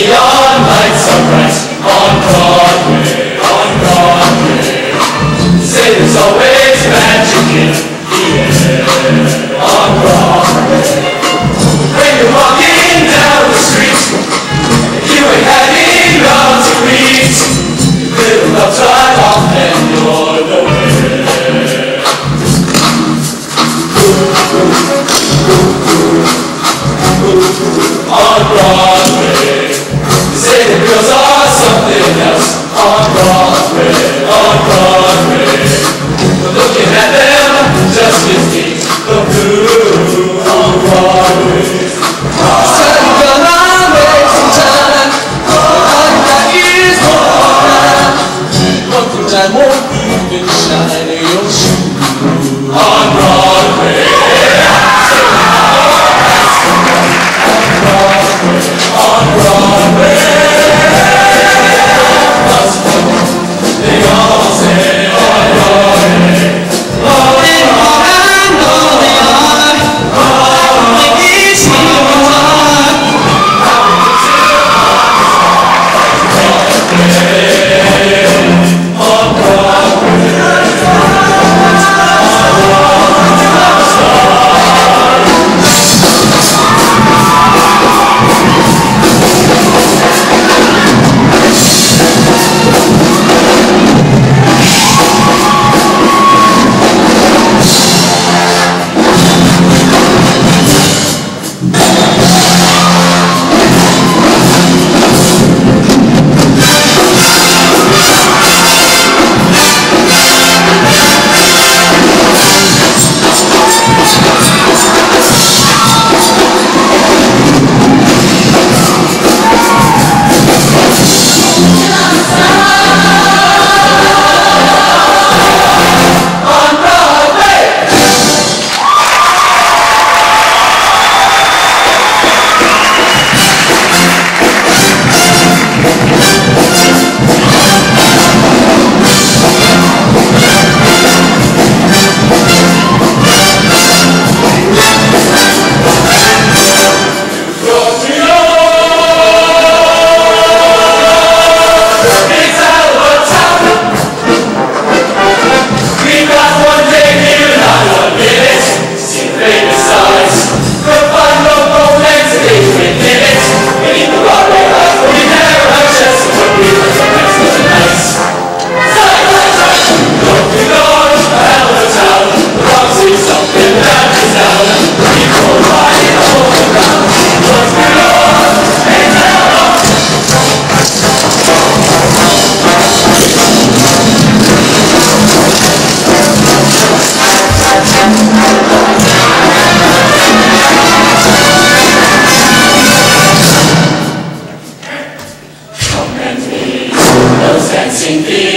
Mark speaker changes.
Speaker 1: beyond my sunrise on. sempre.